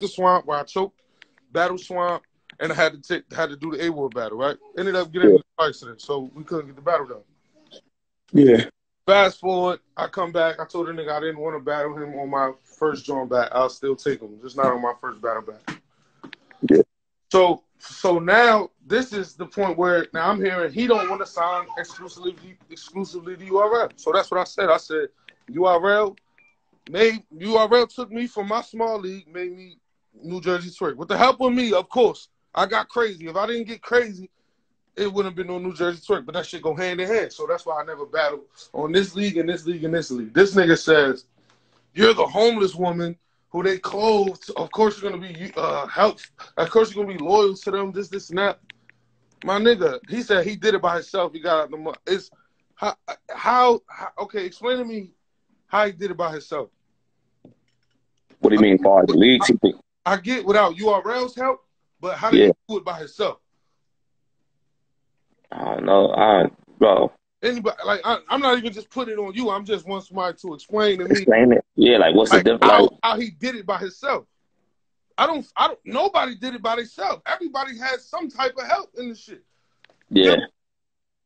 the swamp where I choked, battle swamp, and I had to take had to do the A Ward battle, right? Ended up getting Yeah. in the accident, so we couldn't get the battle done. Yeah. Fast forward, I come back. I told the nigga I didn't want to battle him on my first joint back. I'll still take him, just not on my first battle back. Yeah. So so now this is the point where now I'm hearing he don't want to sign exclusively exclusively to URL. So that's what I said. I said URL made URL took me from my small league, made me Nu Jerzey Twork. With the help of me, of course. I got crazy. If I didn't get crazy, it wouldn't have been no Nu Jerzey Twork. But that shit go hand in hand. So that's why I never battled on this league and this league and this league. This nigga says, You're the homeless woman who they clothed. Of course you're gonna be uh help. Of course you're gonna be loyal to them, this, this, and that. My nigga, he said he did it by himself. He got out the money. It's how, how, how okay, explain to me how he did it by himself. What do you mean, far as the league? He I get without URL's help, but how did Yeah. he do it by himself? I don't know. I bro, Anybody like I, I'm not even just putting it on you. I'm just want somebody to explain to me explain it. Yeah, like what's like, the difference? how, how he did it by himself. I don't. I don't. Nobody did it by themselves. Everybody had some type of help in the shit. yeah,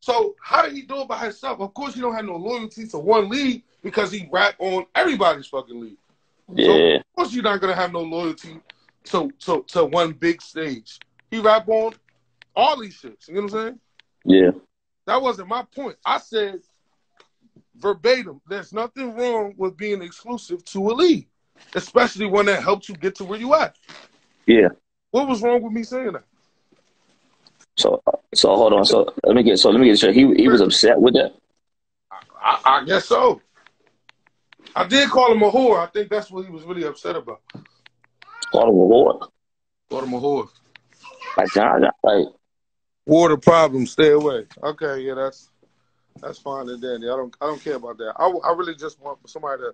So how did he do it by himself? Of course, he don't have no loyalty to one league because he rap on everybody's fucking league. yeah, Of course, you're not gonna have no loyalty to to to one big stage. He rap on all these shits. You know what I'm saying? yeah, That wasn't my point. I said verbatim, there's nothing wrong with being exclusive to a league, especially one that helps you get to where you at. yeah. What was wrong with me saying that? So, so hold on. So let me get. So let me get straight. He he was upset with that. I, I guess so. I did call him a whore. I think that's what he was really upset about. Called him a whore. Called him a whore. Like John, like Water problem, stay away. Okay, yeah, that's that's fine and dandy. I don't I don't care about that. I, I really just want somebody to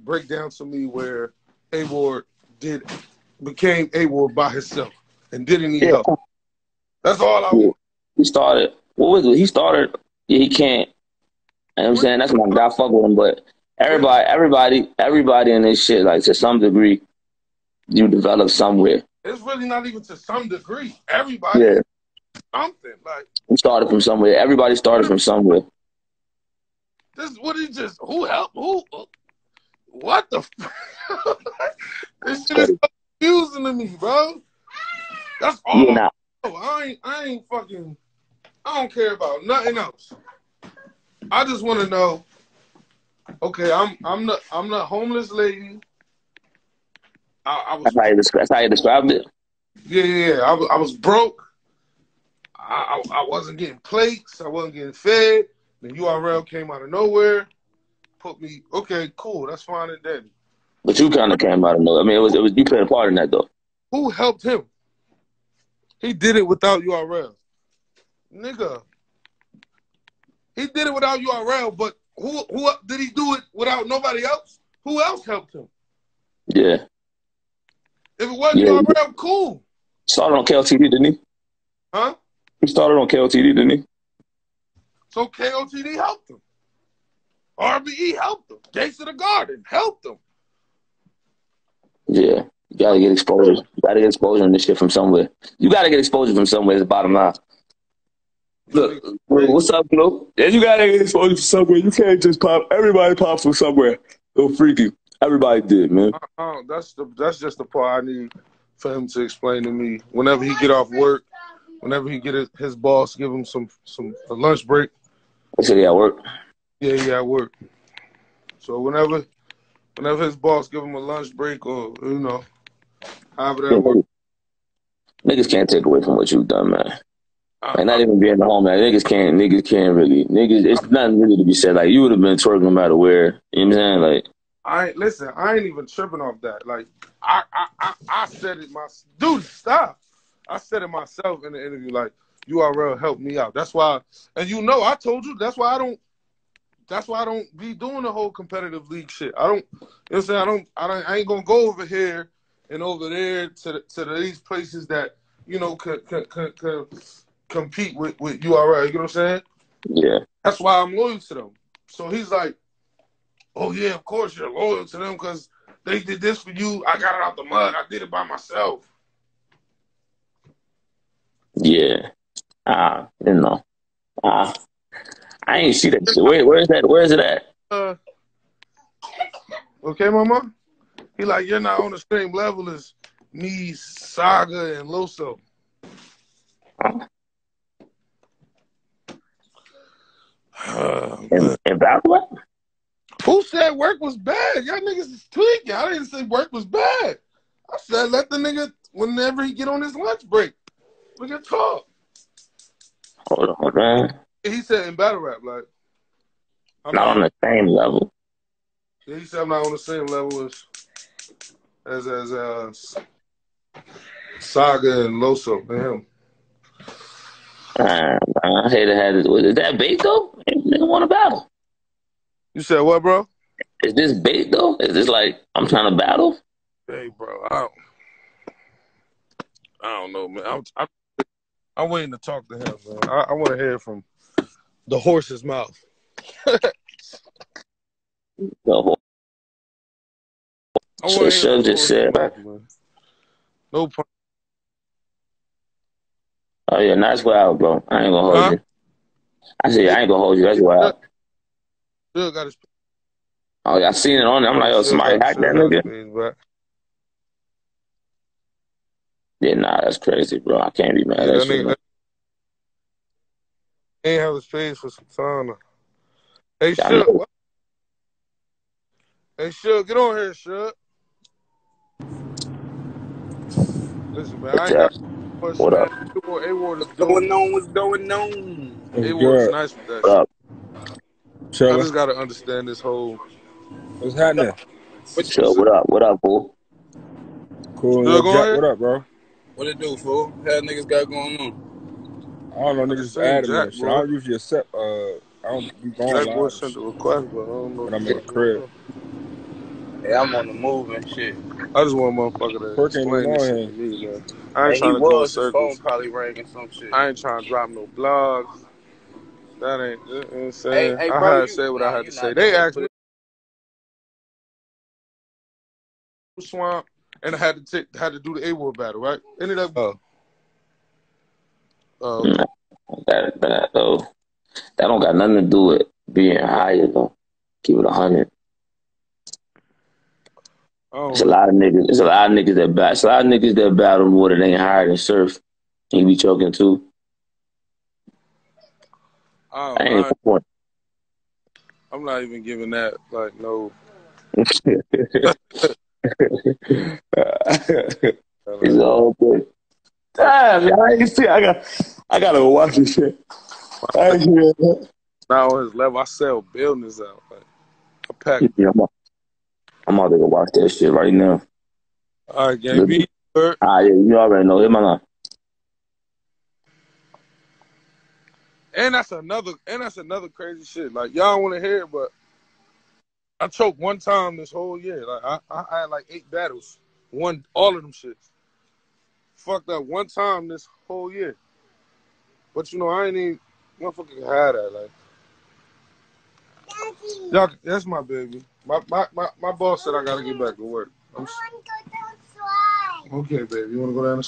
break down to me where A Ward did became A Ward by himself and didn't need yeah. help. That's all I want. He started. What was it? He started. Yeah, he can't. You know what I'm saying that's my guy. Fuck with him, but everybody, everybody, everybody in this shit, like to some degree, you develop somewhere. It's really not even to some degree. Everybody Yeah, something like he started from somewhere. Everybody started from somewhere. this. What he just who helped who? What the? This shit is so confusing to me, bro. That's all. Yeah, nah, I ain't, I ain't fucking, I don't care about nothing else. I just want to know. Okay, I'm, I'm the, I'm the homeless lady. I, I was, that's how you describe. That's how you described it. yeah, yeah, yeah. I, was- I was broke. I, I, I wasn't getting plates. I wasn't getting fed. The URL came out of nowhere. Put me, okay, cool. That's fine and dandy. But you kind of came out of nowhere. I mean, it was it was you played a part in that though. Who helped him? He did it without URL. Nigga. He did it without URL, but who who did he do it without nobody else? Who else helped him? Yeah, If it wasn't Yeah. URL, cool. started on KOTD, didn't he? Huh? He started on KOTD, didn't he? So KOTD helped him. RBE helped him. Gates of the Garden helped him. Yeah, you gotta get exposure. You gotta get exposure in this shit from somewhere. You gotta get exposure from somewhere. Is the bottom line. Look, what's up, Flo? Yeah, you gotta get exposure from somewhere. You can't just pop. Everybody pops from somewhere. Go freaky. Everybody did, man. Uh, uh, that's the that's just the part I need for him to explain to me. Whenever he get off work, whenever he get his, his boss give him some some a lunch break, I said, yeah, work. Yeah, yeah, work. So whenever, whenever his boss give him a lunch break or you know, however that works, Niggas can't take away from what you've done, man. I, Like not uh, even being the home, man. Niggas can't. Niggas can't really. Niggas, it's nothing really to be said. Like you would have been twerking no matter where. You know what I'm saying? Like I ain't listen. I ain't even tripping off that. Like I, I, I, I said it my dude. Stop. I said it myself in the interview. Like URL helped me out. That's why, and you know, I told you. That's why I don't. That's why I don't be doing the whole competitive league shit. I don't. You know what I'm saying? I don't. I don't. I ain't gonna go over here and over there to the, to these places that you know could could, could, could compete with with URL. You know what I'm saying? yeah, That's why I'm loyal to them. So he's like, "Oh yeah, of course you're loyal to them because they did this for you. I got it out the mud. I did it by myself. Yeah. Ah, you know. Ah, I ain't see that shit. Where, where is that? Where is it at? Uh, okay, mama. He like you're not on the same level as me, Saga, and Loso. In battle rap? Who said work was bad? Y'all niggas is tweaking. I didn't say work was bad. I said let the nigga whenever he get on his lunch break, we can talk. Hold on, hold on. He said in battle rap, like I'm Not on the same level. He said I'm not on the same level as as as uh, Saga and Loso and him. Uh, I hate to have it. Is that bait though? Nigga want to battle. You said what, bro? Is this bait though? Is this like I'm trying to battle? Hey, bro, I don't, I don't know, man. I'm, I'm, I'm waiting to talk to him, man. I, I want to hear from the horse's mouth. The whole I wanna So Shug just said- mouth. No pun. Oh yeah, nice wild, bro. I ain't gonna hold Huh? you. I said I ain't gonna hold you. That's wild. Still got his. Oh yeah, I seen it on there. I'm like, yo, still somebody hacked that nigga. page back. Yeah, nah, that's crazy, bro. I can't be mad Yeah, at that that nigga man. that ain't have his page for some time. Hey, Yeah, I Shug. what? Hey, Shug, get on here, Shug. Listen, man, I ain't got much, What up? A-Ward A-Ward What's going on? What's going on? What's A-Ward is good? nice with that What. I just gotta understand this whole. What's happening? What, Sure, what up? What up, fool? Cool. Still Lil going Jack, here? what up, bro? what it do, fool? Hell niggas got going on? I don't know, niggas just just saying, added me shit. I bro. don't usually accept, uh, I don't be going Jack live Boy sent the request, but I don't know. When I'm the at the crib. on. Yeah, I'm on the move and shit. I just want a motherfucker to Perk ain't even explain this on shit to here. me, man. I ain't And he trying to go in was, his phone probably rang some shit. I ain't trying to drop no blogs. That ain't, you know what I'm Hey, saying? hey, I bro, had to you say what I had to say. They doing asked me swamp, and I had to take, had to do the A-Ward battle, right? Ended up, oh, oh, okay. Nah, that, that, though, that don't got nothing to do with being higher, though. Keep it a hundred. Oh. I There's a lot of niggas. It's a lot of niggas that battle. There's a lot of niggas that battle more that ain't higher than surf. And you be choking too. I I don't, ain't I. I'm not even giving that, like, no. it's all good. Damn, I ain't see. I got. I gotta go watch this shit. I ain't hear that. Not on his level. I sell buildings out. Like, I pack. Yeah, I'm, I'm about to watch that shit right now. All right, hurt. Ah, yeah, you already know. Hit my line. And that's another, and that's another crazy shit. Like, y'all want to hear it, but I choked one time this whole year. Like, I, I had like eight battles. One, all of them shits. Fucked up one time this whole year. But you know, I ain't even motherfucker can have that. Like, y'all, that's my baby. My, my, my, my boss said I gotta get back to work. I'm, okay, baby. You wanna go down the